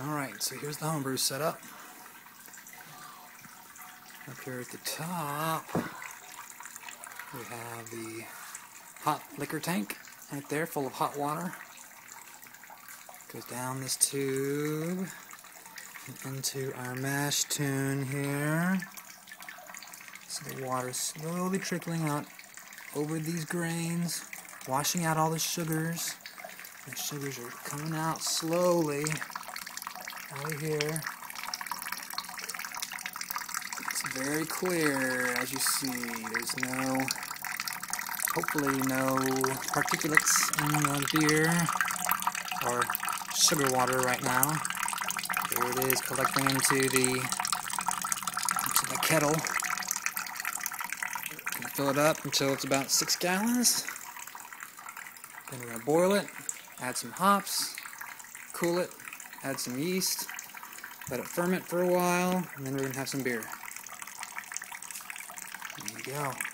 Alright, so here's the homebrew setup. Up here at the top, we have the hot liquor tank right there full of hot water. Goes down this tube into our mash tun here. So the water slowly trickling out over these grains, washing out all the sugars. The sugars are coming out slowly of here. It's very clear, as you see. There's no, hopefully, no particulates in the beer or sugar water right now. There it is, collecting into the into the kettle. Fill it up until it's about six gallons. Then we're gonna boil it, add some hops, cool it, add some yeast, let it ferment for a while, and then we're going to have some beer. There you go.